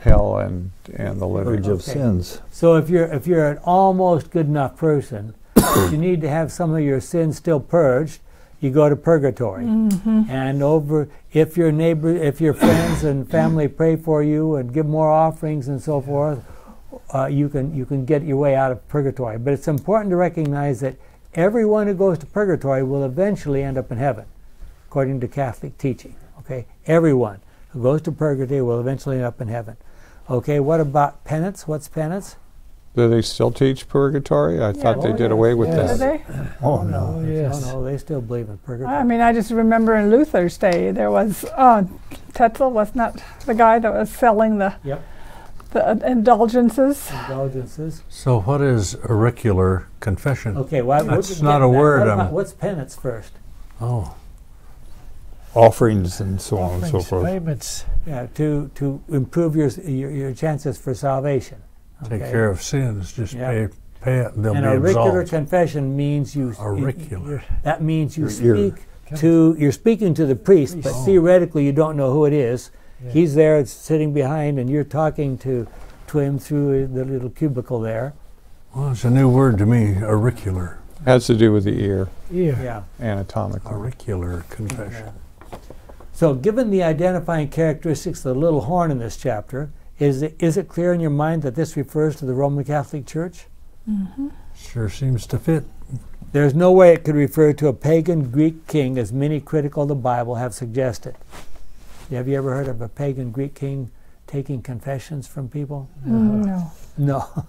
E: hell and and the living.
G: Purge of
A: Okay.
G: sins.
A: So if you're if you're an almost good enough person, you need to have some of your sins still purged. You go to purgatory, and over if your neighbor, if your friends and family pray for you and give more offerings and so forth, uh, you can you can get your way out of purgatory. But it's important to recognize that everyone who goes to purgatory will eventually end up in heaven, according to Catholic teaching. Okay, everyone who goes to purgatory will eventually end up in heaven. Okay, what about penance? What's penance?
E: Do they still teach purgatory? I thought they
B: oh,
E: did
B: yeah.
E: away with
H: Yeah.
B: Do
E: that.
B: they?
G: Oh, no.
H: Oh, yes.
A: No, no, they still believe in purgatory.
B: I mean, I just remember in Luther's day there was uh, Tetzel was not the guy that was selling the
A: Yep.
B: the uh, indulgences.
A: Indulgences.
F: So, what is auricular confession?
A: Okay, well,
F: That's
A: we're
F: not a
A: that.
F: word,
A: What about- what's penance first?
F: Oh,
G: Offerings and so on and so forth.
H: payments.
A: Yeah, to to improve your your, your chances for salvation.
F: take care of sins. Just
A: Yeah.
F: pay, pay it. They'll
A: And
F: be
A: auricular
F: absolved.
A: confession means you.
F: Auricular.
A: That means you
G: Your ear.
A: speak to. You're speaking to the priest, but
H: Priest.
A: theoretically you don't know who it is.
H: Yeah.
A: He's there, sitting behind, and you're talking to to him through uh, the little cubicle there.
F: Well, it's a new word to me. Auricular.
E: Has to do with the ear,
H: Ear.
A: Yeah.
E: anatomically.
F: Auricular confession.
A: So, given the identifying characteristics of the little horn in this chapter, is it, is it clear in your mind that this refers to the Roman Catholic Church?
F: Sure seems to fit.
A: There's no way it could refer to a pagan Greek king, as many critical of the Bible have suggested. Have you ever heard of a pagan Greek king taking confessions from people?
B: Mm, no.
A: No.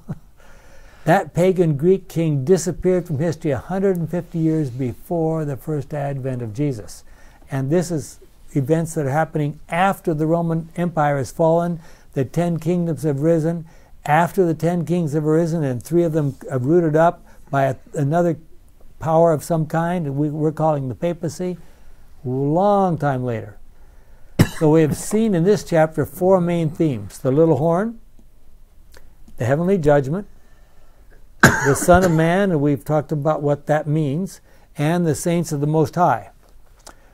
A: that pagan Greek king disappeared from history 150 years before the first advent of Jesus. And this is events that are happening after the Roman Empire has fallen, the ten kingdoms have risen. After the ten kings have arisen, and three of them have rooted up by a, another power of some kind, we, we're calling the papacy, long time later. So we have seen in this chapter four main themes the little horn, the heavenly judgment, the Son of Man, and we've talked about what that means, and the saints of the Most High.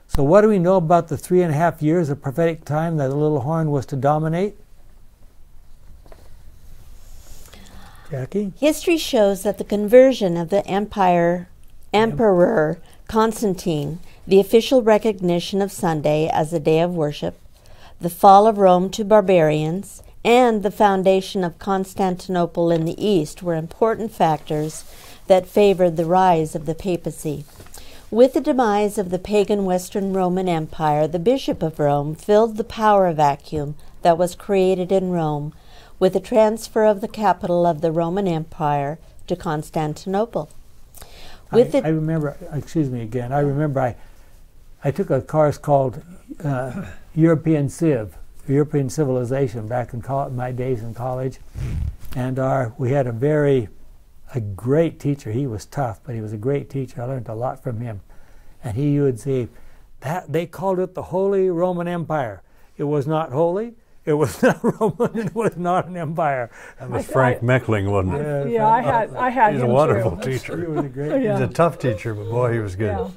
A: So, what do we know about the three and a half years of prophetic time that the little horn was to dominate? Jackie?
D: History shows that the conversion of the empire emperor Constantine, the official recognition of Sunday as a day of worship, the fall of Rome to barbarians, and the foundation of Constantinople in the east were important factors that favored the rise of the papacy. With the demise of the pagan Western Roman Empire, the Bishop of Rome filled the power vacuum that was created in Rome with the transfer of the capital of the Roman Empire to Constantinople. With
A: I,
D: it,
A: I remember, excuse me again, I remember I, I took a course called uh, European Civ, European Civilization, back in my days in college. And our, we had a very, a great teacher. He was tough, but he was a great teacher. I learned a lot from him. And he would say, that they called it the Holy Roman Empire. It was not holy, it was not Roman, it was not an empire.
F: That was
B: I-
F: Frank
B: I-
F: Meckling, wasn't it?
A: Yeah,
B: Yeah, I had I had
F: He's a wonderful
B: too.
A: He was a great,
B: Yeah.
F: He's a tough teacher, but boy, he was good.
B: Yeah.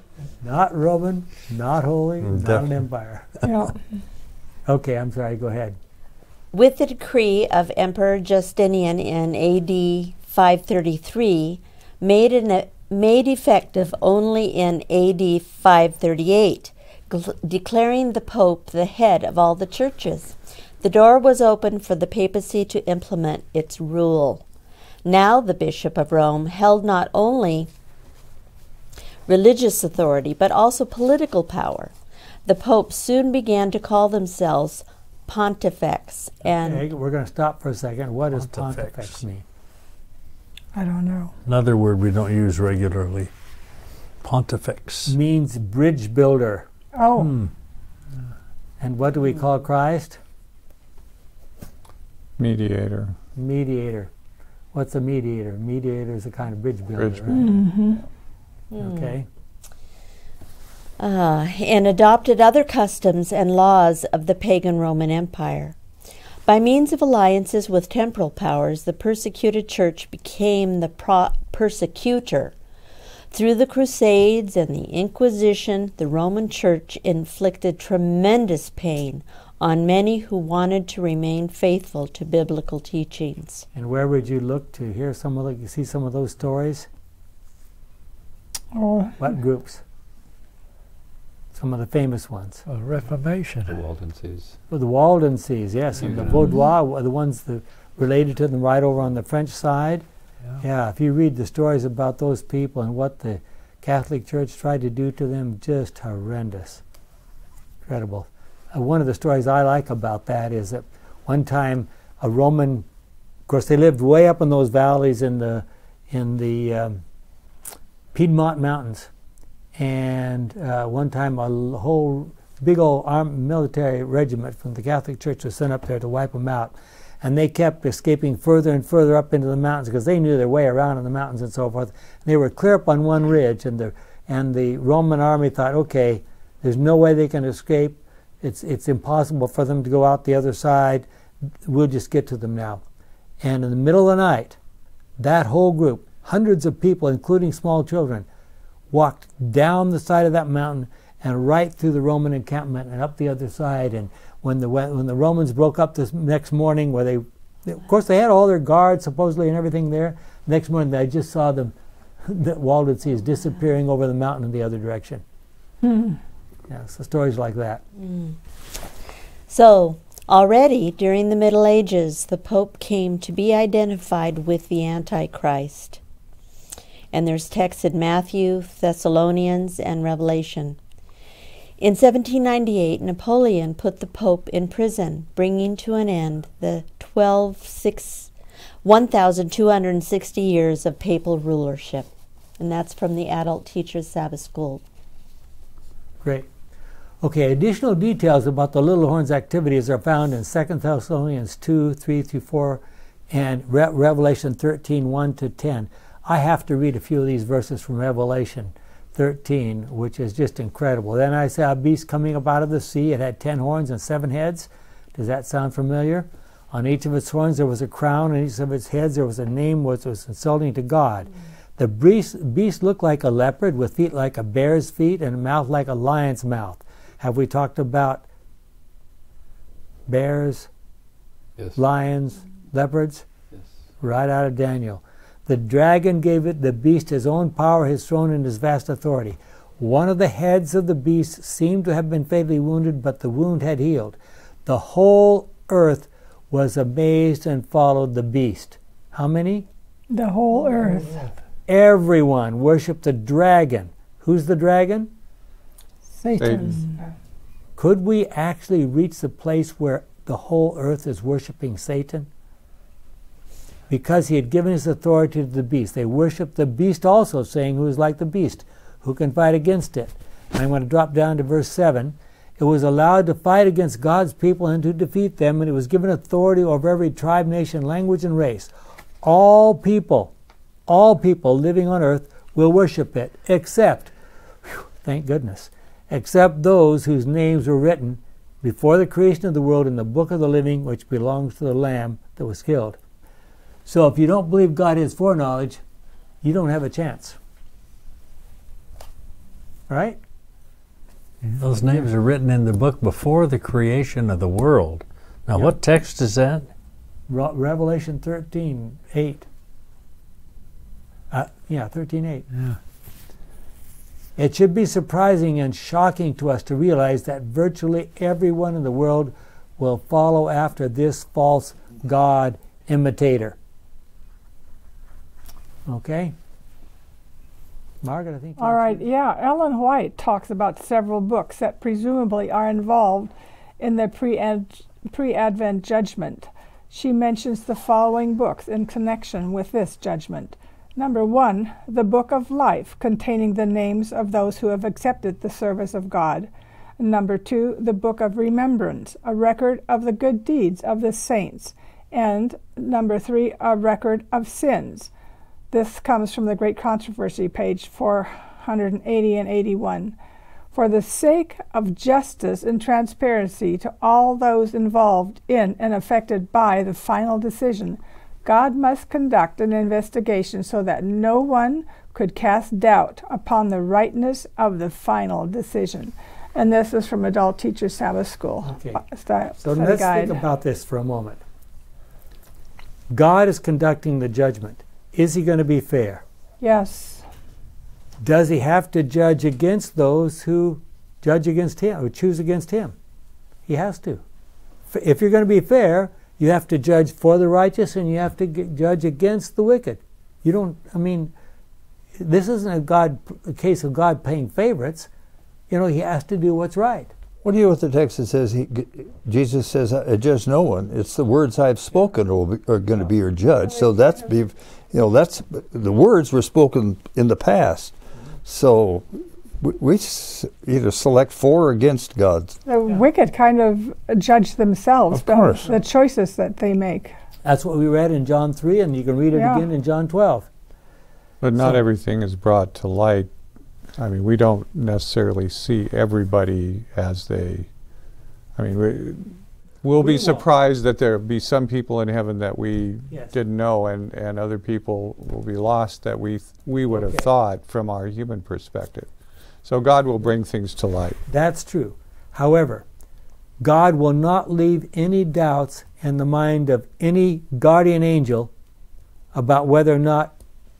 A: not Roman, not holy,
F: Mm,
A: not an empire.
B: Yeah.
A: Okay, I'm sorry, go ahead.
D: with the decree of Emperor Justinian in AD 533, made, an, made effective only in AD 538, gl- declaring the Pope the head of all the churches. The door was open for the papacy to implement its rule. Now the Bishop of Rome held not only religious authority but also political power. The popes soon began to call themselves pontifex and
A: Okay, we're going to stop for a second. What does
F: Pontifex.
A: pontifex mean?
B: I don't know.
F: Another word we don't use regularly. Pontifex.
A: Means bridge builder.
B: Oh,
F: Hmm.
A: And what do we call Christ?
E: Mediator.
A: Mediator. What's a mediator? Mediator is a kind of bridge builder,
E: Bridge
A: right?
B: hmm
A: Okay.
D: uh, and adopted other customs and laws of the pagan Roman Empire. By means of alliances with temporal powers, the persecuted church became the pro- persecutor. Through the Crusades and the Inquisition, the Roman Church inflicted tremendous pain on many who wanted to remain faithful to biblical teachings.
A: And where would you look to hear some of the, see some of those stories?
B: oh,
A: What groups? Some of the famous ones.
H: Oh, Reformation.
C: The Waldenses.
A: Well, the Waldenses, yes, and the Vaudois were the ones that related to them right over on the French side.
H: Yeah.
A: Yeah, if you read the stories about those people and what the Catholic Church tried to do to them, just horrendous. Incredible. Uh, one of the stories I like about that is that one time a Roman of course, they lived way up in those valleys in the in the um, Piedmont Mountains. And uh, one time, a whole big old armed military regiment from the Catholic Church was sent up there to wipe them out. And they kept escaping further and further up into the mountains because they knew their way around in the mountains and so forth. They were clear up on one ridge, and the and the Roman army thought, okay, there's no way they can escape. It's it's impossible for them to go out the other side. We'll just get to them now. And in the middle of the night, that whole group, hundreds of people, including small children, walked down the side of that mountain and right through the Roman encampment and up the other side. And when the when the Romans broke up this next morning, where they, of course, they had all their guards supposedly and everything there. Next morning, they just saw them, the Waldenses disappearing over the mountain in the other direction. Hmm. Yeah, so stories like that. Hmm.
D: So, already during the Middle Ages, the Pope came to be identified with the Antichrist. And there's texts in Matthew, Thessalonians, and Revelation. In 1798, Napoleon put the Pope in prison, bringing to an end the 12, six, 1,260 years of papal rulership. And that's from the Adult Teachers Sabbath School.
A: Great. Okay, additional details about the little horn's activities are found in 2 Thessalonians 2, 3 through 4, and Re- Revelation 13, 1 to 10. I have to read a few of these verses from Revelation 13, which is just incredible. Then I saw a beast coming up out of the sea. It had ten horns and seven heads. Does that sound familiar? On each of its horns there was a crown, and each of its heads there was a name which was insulting to God. The beast, beast looked like a leopard with feet like a bear's feet and a mouth like a lion's mouth. Have we talked about bears,
C: Yes.
A: lions, leopards?
C: yes.
A: Right out of Daniel. The dragon gave it the beast his own power, his throne, and his vast authority. One of the heads of the beast seemed to have been fatally wounded, but the wound had healed. The whole earth was amazed and followed the beast. How many?
B: The whole earth.
A: Everyone worshiped the dragon. Who's the dragon?
B: Satan.
A: Could we actually reach the place where the whole earth is worshiping Satan? Because he had given his authority to the beast. They worshiped the beast also, saying, Who is like the beast? Who can fight against it? And I'm going to drop down to verse 7. It was allowed to fight against God's people and to defeat them, and it was given authority over every tribe, nation, language, and race. All people, all people living on earth will worship it, except, whew, thank goodness, except those whose names were written before the creation of the world in the book of the living, which belongs to the Lamb that was killed. So if you don't believe God is foreknowledge, you don't have a chance. Right?
F: Those names are written in the book before the creation of the world. Now,
A: Yeah.
F: what text is that?
A: Re- Revelation 13, 8. Uh, yeah, 13, 8.
F: Yeah.
A: It should be surprising and shocking to us to realize that virtually everyone in the world will follow after this false God imitator. Okay? Margaret, I think.
B: All right, yeah. Ellen White talks about several books that presumably are involved in the pre pre Advent judgment. She mentions the following books in connection with this judgment. Number one, the Book of Life, containing the names of those who have accepted the service of God. Number two, the Book of Remembrance, a record of the good deeds of the saints. And number three, a record of sins. This comes from the Great Controversy, page 480 and 81. For the sake of justice and transparency to all those involved in and affected by the final decision, God must conduct an investigation so that no one could cast doubt upon the rightness of the final decision. And this is from Adult Teachers Sabbath School
A: Okay.
B: uh, sti-
A: So let's
B: guide.
A: think about this for a moment. God is conducting the judgment. Is he going to be fair?
B: yes,
A: Does he have to judge against those who judge against him, who choose against him? He has to. If you're going to be fair, you have to judge for the righteous and you have to judge against the wicked. You don't, I mean, this isn't a, God, a case of God paying favorites. You know, he has to do what's right.
G: What do you know what the text that says? He, Jesus says, "I judge no one." It's the words I've spoken are, are going to be your judge. So that's be, you know, that's the words were spoken in the past. So we, we either select for or against God.
B: The wicked kind of judge themselves,
G: Of course.
B: the choices that they make.
A: That's what we read in John 3, and you can read it
B: Yeah.
A: again in John 12.
E: But not
A: So-
E: everything is brought to light. I mean, we don't necessarily see everybody as they. I mean, we, we'll
A: We
E: be
A: won't.
E: surprised that there'll be some people in heaven that we
A: Yes.
E: didn't know, and, and other people will be lost that we th- we would have thought from our human perspective. So God will bring things to light.
A: That's true. However, God will not leave any doubts in the mind of any guardian angel about whether or not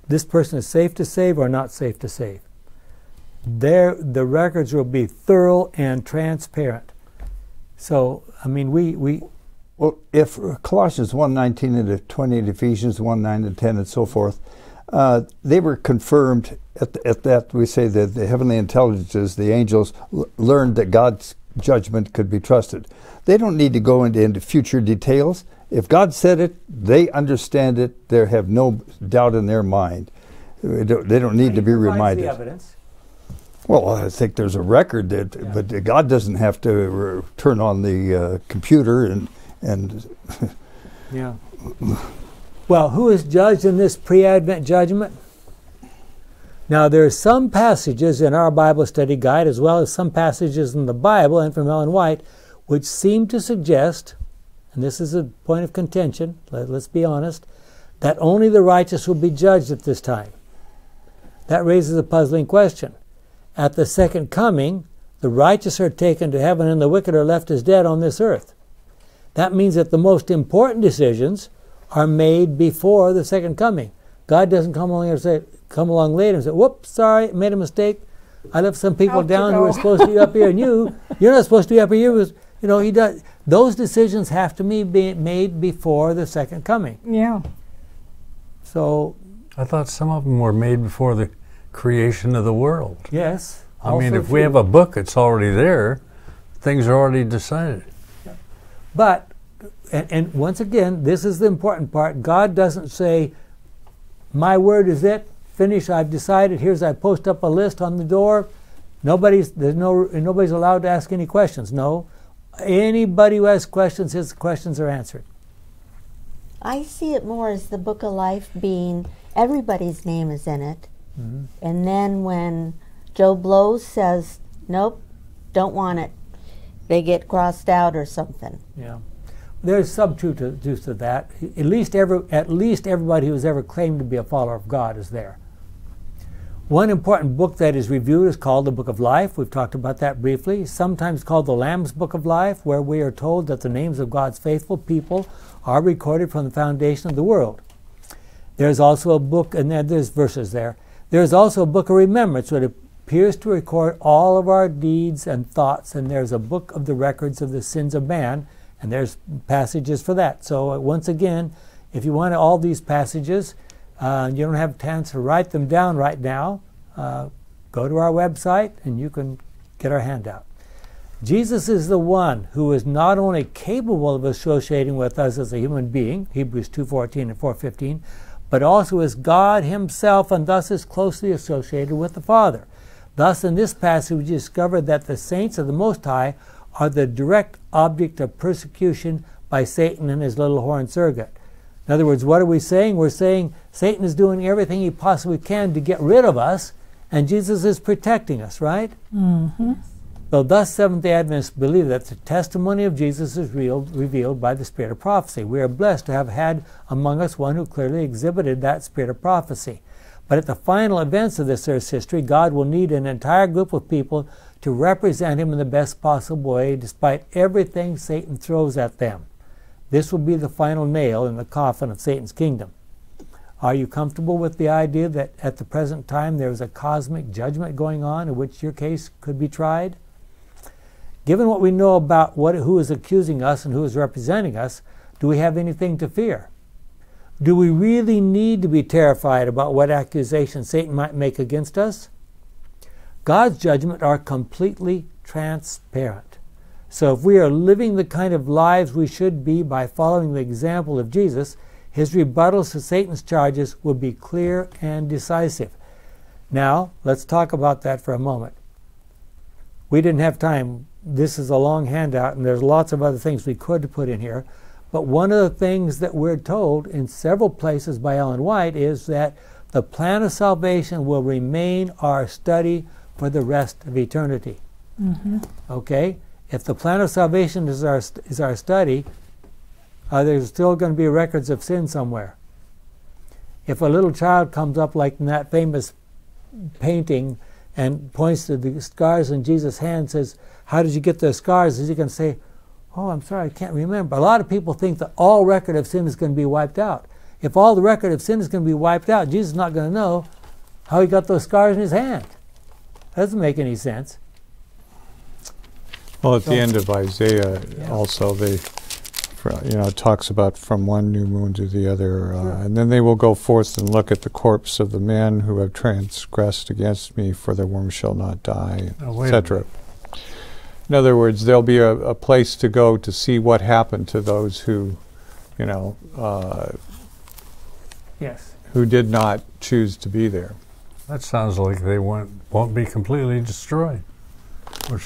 A: this person is safe to save or not safe to save. There, the records will be thorough and transparent. So, I mean, we, we
G: Well, if Colossians 1.19 and 20 and Ephesians 1, 9 and 10 and so forth, uh, they were confirmed at, at that, we say that the heavenly intelligences, the angels, l- learned that God's judgment could be trusted. They don't need to go into, into future details. If God said it, they understand it. They have no doubt in their mind. They don't, they don't need to be reminded.
A: The evidence.
G: Well, I think there's a record that, but God doesn't have to uh, turn on the uh, computer and and
A: Yeah. Well, who is judged in this pre Advent judgment? Now, there are some passages in our Bible study guide, as well as some passages in the Bible and from Ellen White, which seem to suggest, and this is a point of contention, let, let's be honest, that only the righteous will be judged at this time. That raises a puzzling question. At the second coming, the righteous are taken to heaven and the wicked are left as dead on this earth. That means that the most important decisions are made before the second coming. God doesn't come along and say, come along later and say, "Whoops, sorry, made a mistake. I left some people
B: Out
A: down who
B: go."
A: were supposed to be up here, and you, you're not supposed to be up here." Because you know, he does. Those decisions have to be be made before the second coming.
B: Yeah.
A: So
F: I thought some of them were made before the creation of the world.
A: yes.
F: I mean,
A: also
F: if we have a book it's already there, things are already decided.
A: But, and, and once again, this is the important part. God doesn't say, "My word is it. Finish. I've decided. Here's I post up a list on the door. Nobody's there's no nobody's allowed to ask any questions. No, anybody who has questions, his questions are answered.
D: I see it more as the book of life being everybody's name is in it.
A: Mm-hmm.
D: And then when Joe Blow says, nope, don't want it, they get crossed out or something.
A: Yeah, there's some truth to, to that. At least every at least everybody who's ever claimed to be a follower of God is there. One important book that is reviewed is called the Book of Life. We've talked about that briefly. Sometimes called the Lamb's Book of Life, where we are told that the names of God's faithful people are recorded from the foundation of the world. There's also a book, and there's verses there. There's also a book of remembrance, which appears to record all of our deeds and thoughts, and there's a book of the records of the sins of man, and there's passages for that. So, uh, once again, if you want all these passages, uh, you don't have time to write them down right now, uh, go to our website and you can get our handout. Jesus is the one who is not only capable of associating with us as a human being, Hebrews 2:14 and 4:15, but also as God himself and thus is closely associated with the Father. Thus in this passage we discover that the saints of the Most High are the direct object of persecution by Satan and his little horn surrogate. In other words, what are we saying? We're saying Satan is doing everything he possibly can to get rid of us, and Jesus is protecting us, right? Mm-hmm. So thus Seventh day Adventists believe that the testimony of Jesus is real, revealed by the spirit of prophecy. We are blessed to have had among us one who clearly exhibited that spirit of prophecy. But at the final events of this earth's history, God will need an entire group of people to represent him in the best possible way, despite everything Satan throws at them. This will be the final nail in the coffin of Satan's kingdom. Are you comfortable with the idea that at the present time there is a cosmic judgment going on in which your case could be tried? Given what we know about what, who is accusing us and who is representing us, do we have anything to fear? Do we really need to be terrified about what accusations Satan might make against us? God's judgment are completely transparent. So if we are living the kind of lives we should be by following the example of Jesus, his rebuttals to Satan's charges would be clear and decisive. Now, let's talk about that for a moment. We didn't have time. This is a long handout, and there's lots of other things we could put in here. But one of the things that we're told in several places by Ellen White is that the plan of salvation will remain our study for the rest of eternity.
B: Mm-hmm.
A: Okay? If the plan of salvation is our, is our study, uh, there's still going to be records of sin somewhere. If a little child comes up, like in that famous painting, and points to the scars in Jesus' hand, and says, How did you get those scars? Is he going to say, Oh, I'm sorry, I can't remember. A lot of people think that all record of sin is going to be wiped out. If all the record of sin is going to be wiped out, Jesus is not going to know how he got those scars in his hand. That doesn't make any sense.
E: Well, at
A: So-
E: the end of Isaiah,
A: Yeah.
E: also they, you know, it talks about from one new moon to the other, uh,
A: Sure.
E: and then they will go forth and look at the corpse of the men who have transgressed against me, for their worm shall not die,
F: Now, wait
E: etc. In other words, there'll be a, a place to go to see what happened to those who, you know, uh,
A: Yes.
E: who did not choose to be there.
F: That sounds like they won't, won't be completely destroyed.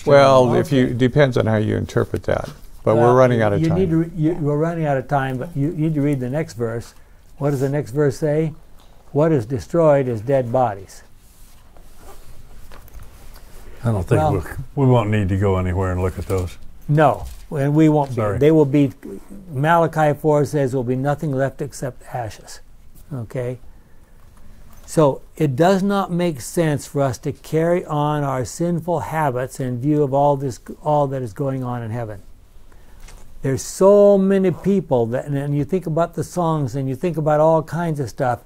E: Well,
F: alive.
E: if you depends on how you interpret that. But
A: Well,
E: we're running out of
A: you
E: time.
A: Need to, re- you, we're running out of time, but you, you need to read the next verse. What does the next verse say? What is destroyed is dead bodies.
F: I don't think
A: well-
F: we'll, we won't need to go anywhere and look at those.
A: No, and we won't
F: Sorry.
A: be. They will be. Malachi 4 says there will be nothing left except ashes. Okay? So it does not make sense for us to carry on our sinful habits in view of all this, all that is going on in heaven. There's so many people that, and you think about the songs and you think about all kinds of stuff.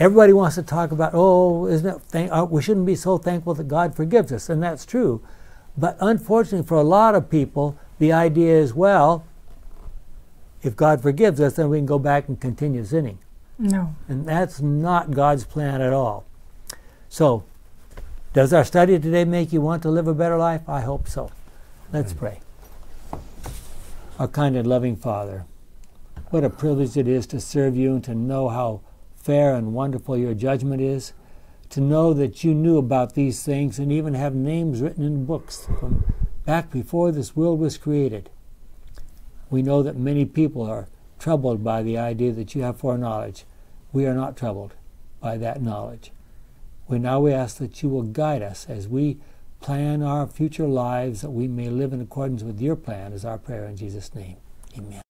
A: Everybody wants to talk about, oh, isn't it? Thank, uh, we shouldn't be so thankful that God forgives us, and that's true. But unfortunately, for a lot of people, the idea is, well, if God forgives us, then we can go back and continue sinning.
B: No.
A: And that's not God's plan at all. So, does our study today make you want to live a better life? I hope so. Let's pray. Our kind and loving Father, what a privilege it is to serve you and to know how fair and wonderful your judgment is, to know that you knew about these things and even have names written in books from back before this world was created. We know that many people are troubled by the idea that you have foreknowledge. We are not troubled by that knowledge. We now we ask that you will guide us as we plan our future lives that we may live in accordance with your plan is our prayer in Jesus' name. Amen.